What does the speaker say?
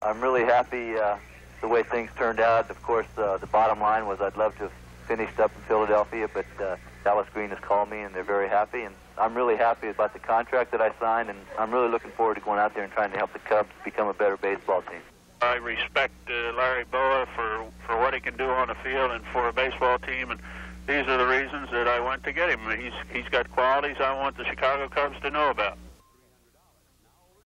I'm really happy uh, the way things turned out. Of course, uh, the bottom line was I'd love to have finished up in Philadelphia, but uh, Dallas Green has called me and they're very happy. And I'm really happy about the contract that I signed, and I'm really looking forward to going out there and trying to help the Cubs become a better baseball team. I respect uh, Larry Bowa for, for what he can do on the field and for a baseball team, and these are the reasons that I went to get him. He's, he's got qualities I want the Chicago Cubs to know about.